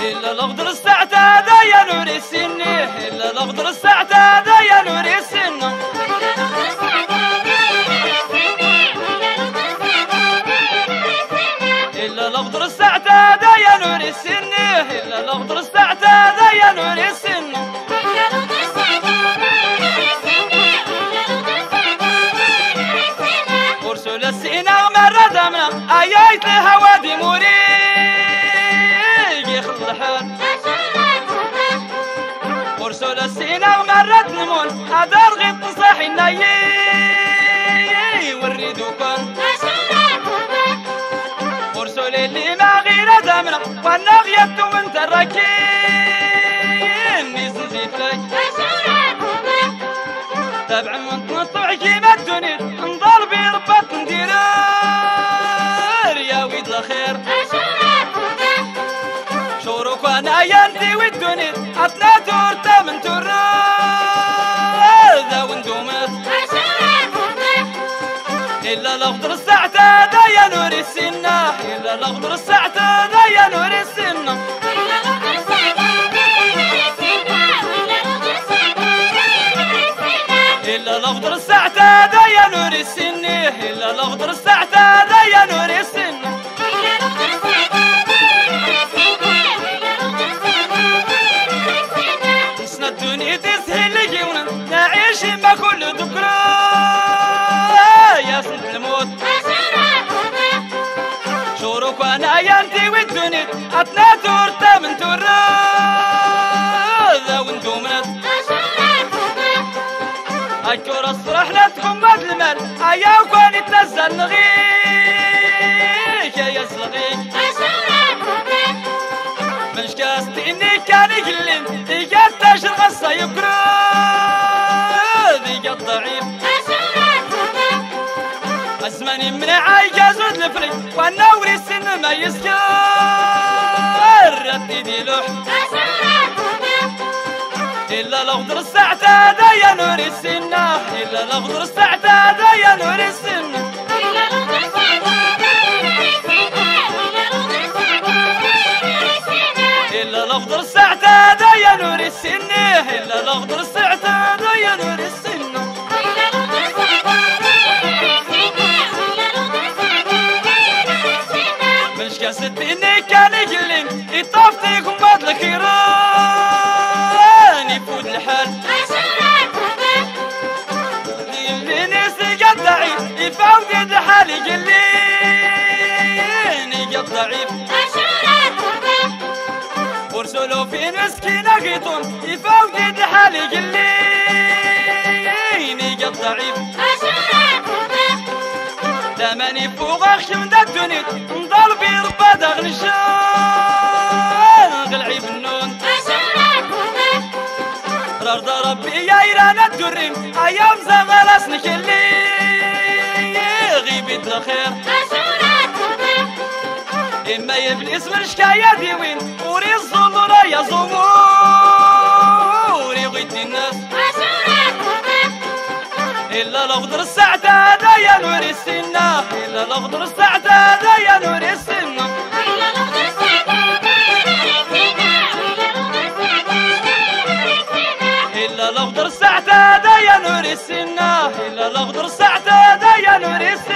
إلا الأخضر استعتاد يا نور السنة. إلا الأخضر استعتاد يا الأخضر استعتاد يا نور السنة إلا الأخضر استعتاد يا نور السنة ورسول السينا مرة دمنا آيات الهوادي مريق يخل الحال. ورسول السينا مرة نمون هدار غيط صاحي النايي وريدو كون ورسول اللي ما غير دمنا وأنا غيبت وانت الركين نزيد لك تابع من تنطع كيما الدنيا نضل بربط ندير يا ويد الخير. شوروك وأنا يندي والدنيا عطنا تورتا من تورا ذا وندومت الأخضر السعتاد يا نور السنة إلا الأخضر السعتاد يا نور السنة. إلا الأخضر السعتاد يا نور السنة. إلا الأخضر السعتاد عطنا تورتا من تورا ذا وندومت أكور الصرح لا بعد المال أيا وكون تنزل نغيك يا يسلغيك مش كاست إني كان يقلن إيجاد تاشر غصة يكرو ذيك الضعيف. أزماني من عايجاز الفريق وأنا وري السن ما يسكر. ردي لوح إلا الأخضر استعتاد يا نور السنة. إلا الأخضر استعتاد يا نور السنة. إلا الأخضر استعتاد يا نور السنة. إلا الأخضر استعتاد قد ضعيف ورسلوا في مسكين قيتون يفوت الحال يجلين قد ضعيف دماني فوق اخشم دا الدنيا نضل في ربا داخل الشان غلعي بالنون رضا ربي يا إيران الدرين. أيام زغلاس نكلي غيبت الخير إما يبليس من شكاية وين وري الزمر يا زمور غيت الناس إلا الأخضر السعدة هذا يا نور السنة إلا الأخضر السعدة يا نور السنة. إلا الأخضر السعدة يا نور السنة إلا الأخضر السعدة يا نور السنة.